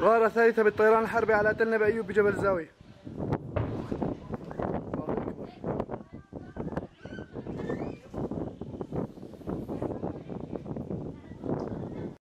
غارة ثالثة بالطيران الحربي على تل نبي أيوب بجبل الزاوية.